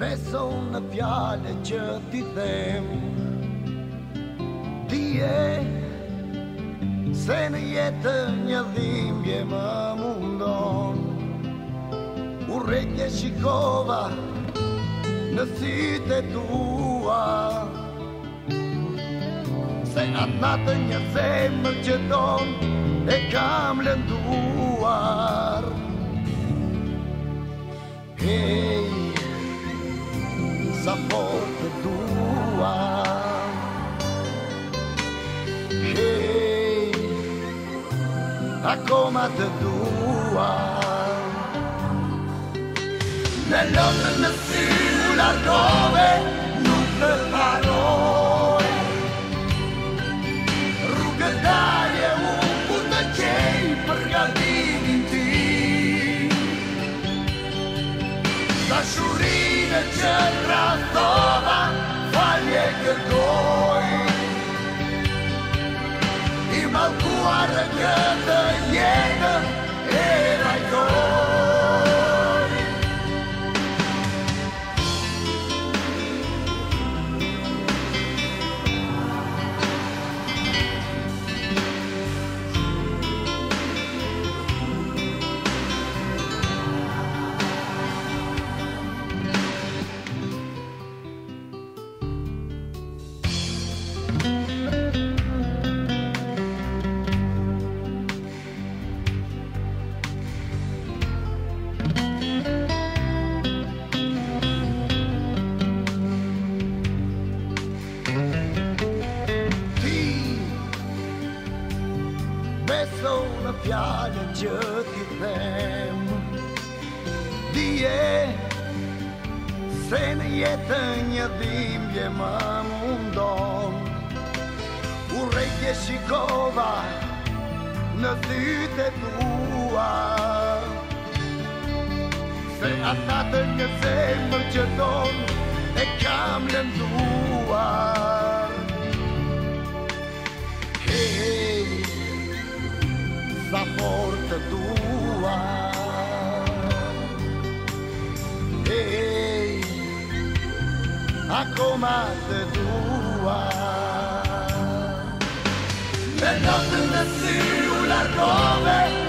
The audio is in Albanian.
Beson në pjale që ti them Dije se në jetë një dhimbje më mundon Urejtje shikova në sitë e tua Se atë natë një zemër që ton e kam lënduar Hey A koma të dua Në lëmë në syrë në lëmë Nuk në par Beso në pjallën që t'i them Dije Se në jetë një dhimbje më mundon U rejtje shikova Në dhyte tua Se atatë një zemë që ton E kam lëndua za porta tua. Ei, acum te tua De notte de ziua la